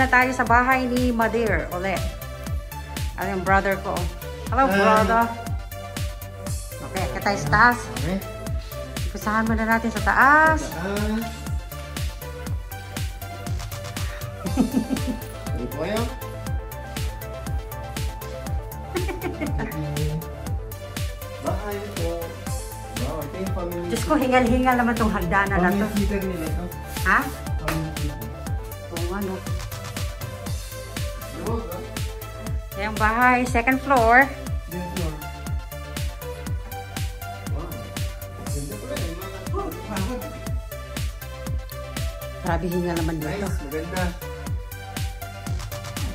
muna tayo sa bahay ni Madir ulit. Ano yung brother ko. Hello, Hi. brother. Okay, akit tayo sa taas. Okay. Pusahan muna natin sa taas. Taas. Ano po kayo? Bahay po. Wow, ito yung family. Diyos ko, hingal-hingal naman tong hagdanan na to. Family theater nila ito. Ha? Family theater. Oo, ano. Yung bahay, second floor. Grabe hingal naman dito. Nice, maganda.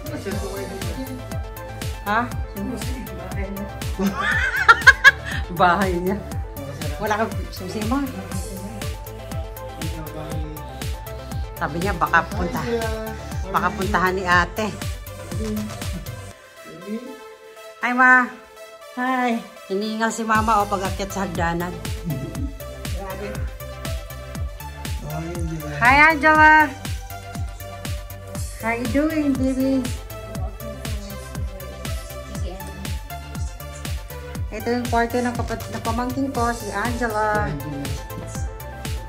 Kasi po kayo dito. Ha? bahay niya. Masarap. Wala kang susi mo. Dito bahay. Sabi niya, baka punta. Baka puntahan ni ate. Hi, ma. Hi. Hinihingal si mama o pag-akyat sa hagdanan. Hi, Angela. How you doing, baby? Ito yung kwarto ng, kapat ng pamangking ko, si Angela.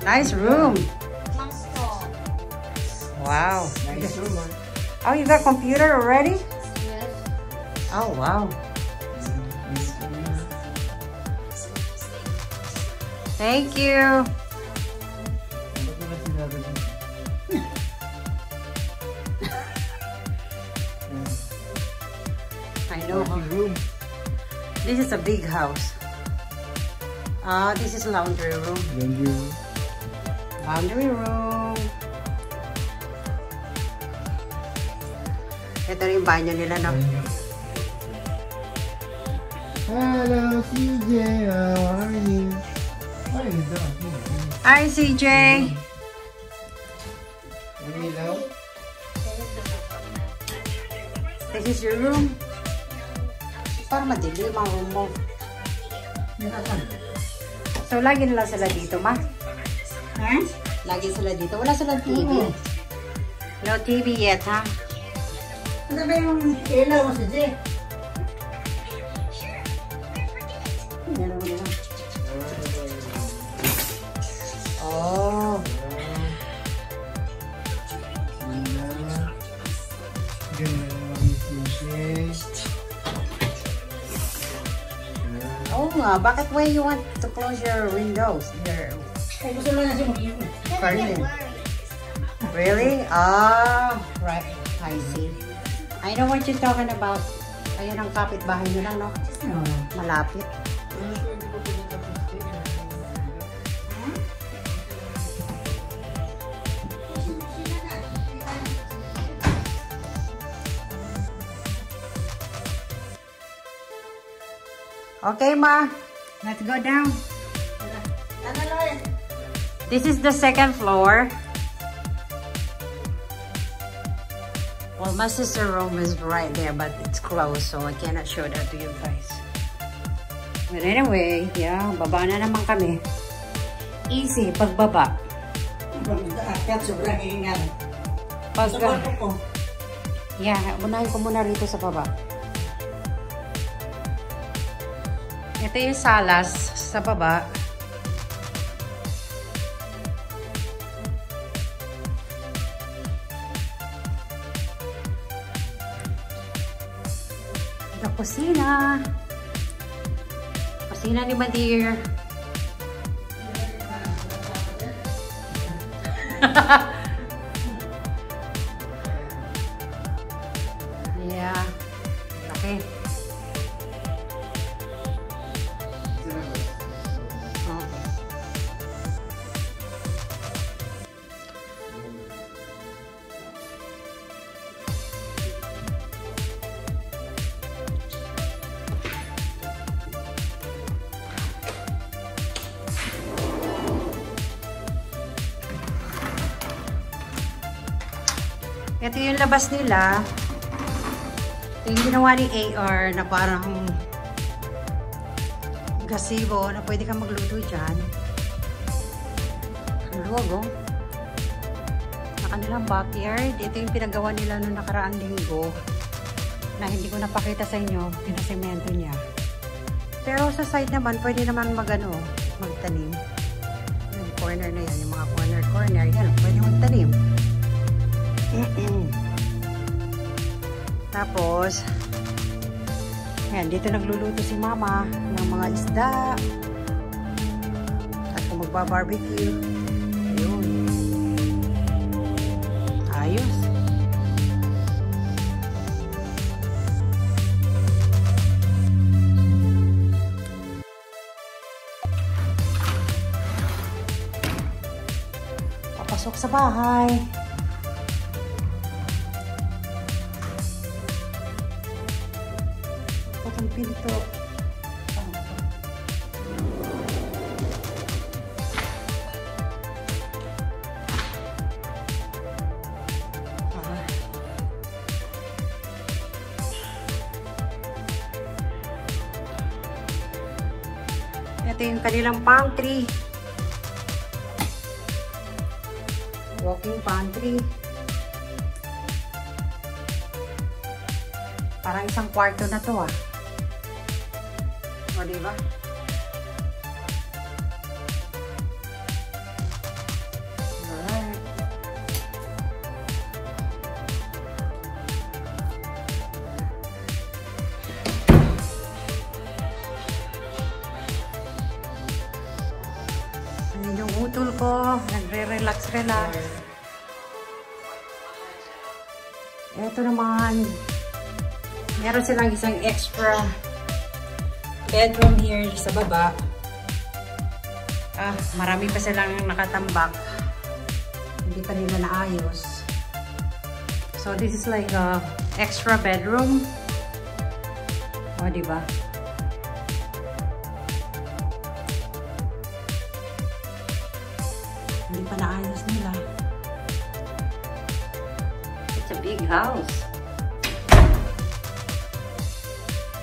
Nice room. Wow. Nice room, ah. Oh, you got computer already? Yes. Oh, wow. Thank you. Ano ba na sinabi dito? I know. Room. This is a big house. Ah, this is laundry room. Laundry room. Laundry room. Ito rin yung banyo nila, no? Hello, CJ. How are you? Hi, CJ. Ilaw? This is your room. Para madilim ang room mo. So, lagi nila sila dito, ma? Ha? Lagi sila dito. Wala silang TV. No TV yet, ha? Ano ba yung ilaw mo sa. Oh. Oo nga. Bakit why you want to close your windows? Your Ay, gusto lang na siya curtain? Really? Ah, right. I see. I know what you're talking about. Ayan ang kapitbahay nyo lang, no? Malapit. Okay, ma. Let's go down. Ano This is the second floor. My sister room is right there, but it's closed, so I cannot show that to you guys. But anyway, yeah, baba na naman kami. Easy, pagbaba. Akit, sobrang ingat. Pag, Sa kwarto ko. yeah, unahin ko muna rito sa baba. Ito yung salas sa baba. Kusina. Kusina ni Madir. Ito yung labas nila. Ito yung ginawa ni AR na parang gazebo na pwede kang magluto dyan. Ang luwag oh. kanilang backyard. Ito yung pinagawa nila noong nakaraang linggo na hindi ko napakita sa inyo. Pinasemento niya. Pero sa side naman, pwede naman magano, magtanim. Yung corner na yan, yung mga corner-corner, yan, pwede magtanim. Tapos, yan, dito nagluluto si mama ng mga isda. At kung magbabarbecue, ayun. Ayos. Papasok sa bahay. Pinto. Ah. Ito yung kanilang pantry. Walking pantry. Parang isang kwarto na to ah. O, diba? Alright. Ayan yung utol ko. Nagre-relax-relax. Ito naman. Meron silang isang extra bedroom here sa baba. Ah, marami pa silang nakatambak. Hindi pa nila naayos. So, this is like a extra bedroom. O, diba? Hindi pa naayos nila. It's a big house.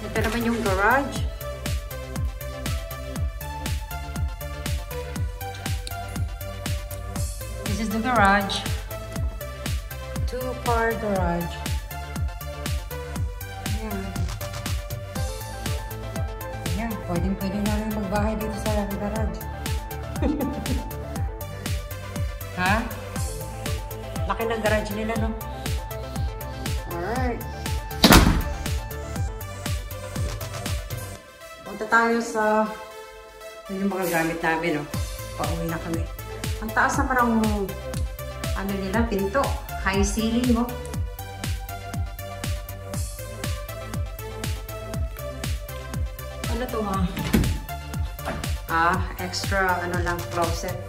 Ito naman yung garage. Is the garage. Two-car garage. Ayan. Ayan. Pwedeng-pwede na rin magbahay dito sa garage. ha? Laki ng garage nila, no? Alright. Punta tayo sa yun yung mga gamit namin, no? Pauwi na kami. Ang taas naman ang ano nila, pinto. High ceiling, no? Ano to, ha? Ah, extra, ano lang, closet.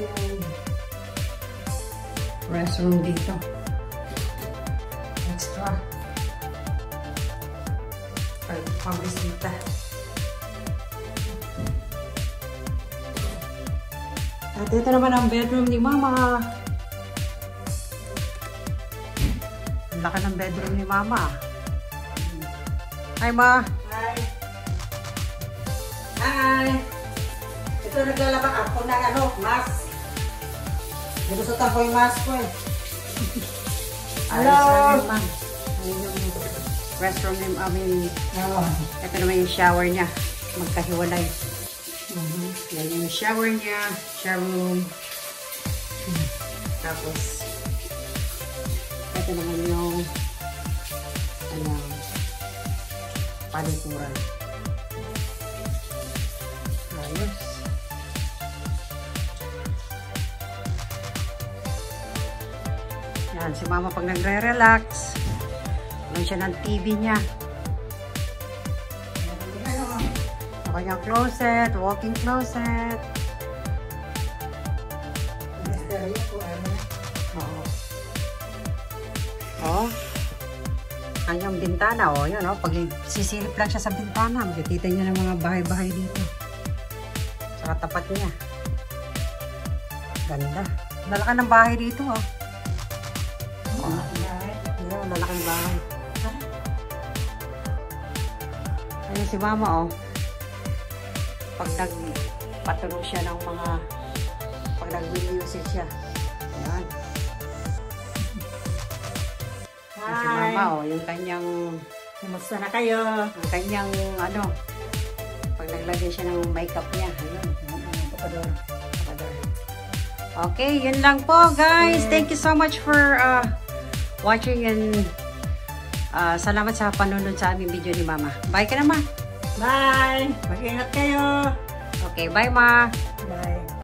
Yung restroom dito. Pambisita. At ito naman ang bedroom ni Mama. Ang laki ng bedroom ni Mama. Hi, Ma. Hi. Hi. Ito naglalaba ako ng ano, mask. Nilusutan ko yung mask ko eh. Hello. Yung restroom ni I mean, Oo. ito naman yung shower niya. Magkahiwalay. Mhm. Yan yung shower niya. Shower room. Tapos, ito naman yung ano, palikuran. Ayos. Yan, si mama pag nagre-relax, meron siya ng TV niya. Ang kanyang closet, walking closet. misteryo ko ano. Oo. Oh. Kanyang bintana, oh, yun, oh. Pag sisilip lang siya sa bintana, makikita niya ng mga bahay-bahay dito. Sa tapat niya. Ganda. Lalaki ng bahay dito, oh. Oh, yun, lalaking bahay. Ayun si mama, oh. pag nagpatulog siya ng mga pag nag-music siya. Ayan. Si Hi! mama, oh, yung kanyang Kumusta na kayo? ang kanyang ano pag naglagay siya ng makeup niya. Ayun. Papador. Okay, yun lang po guys. Thank you so much for uh, watching and uh, salamat sa panunod sa aming video ni Mama. Bye ka na ma. Bye! Mag-ingat kayo! Okay, bye ma. Bye!